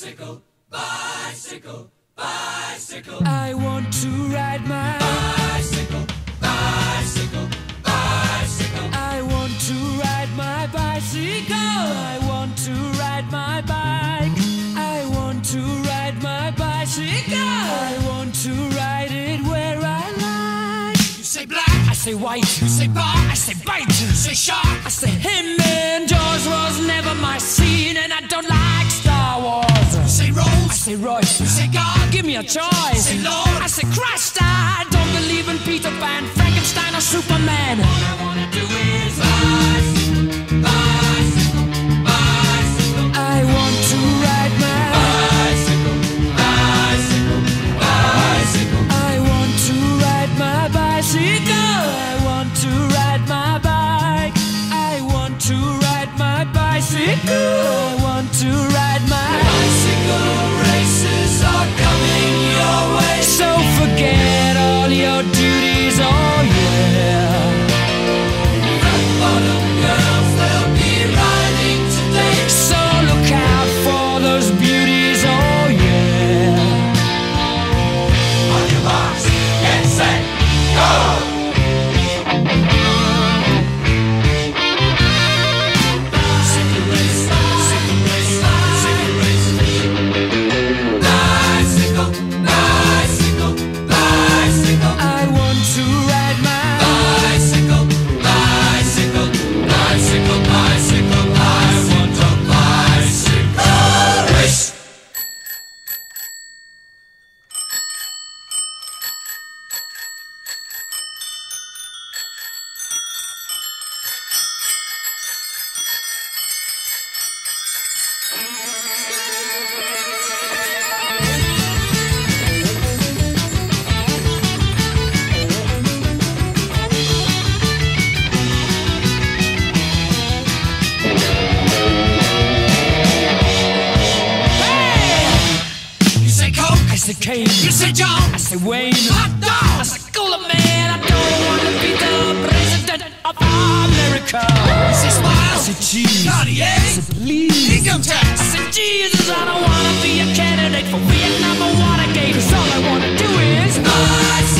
Bicycle, bicycle, bicycle. I want to ride my bicycle, bicycle, bicycle. I want to ride my bicycle. I want to ride my bike. I want to ride my bicycle. I want to ride it where I like. You say black, I say white. you say bar, I say bite. you say shark. I say him and Jaws was never my scene, and I don't like say Royce. say God. Give me a choice. Say Lord. I say Christ. I don't believe in Peter Pan, Frankenstein, or Superman. All I wanna do is bicycle, bicycle, bicycle. I want to ride my. Bicycle, bicycle, bicycle. I want to ride my bicycle. I want to ride my bike. I want to ride my bicycle. I want to ride I say Kane. you say John, I say Wayne. hot I dog. say Cooler Man. I don't want to be the president of America. You I Smile, say cheese. Cartier, I say please. income tax. I say Jesus. I don't want to be a candidate for Vietnam or Watergate. 'cause all I want to do is. Bicycle,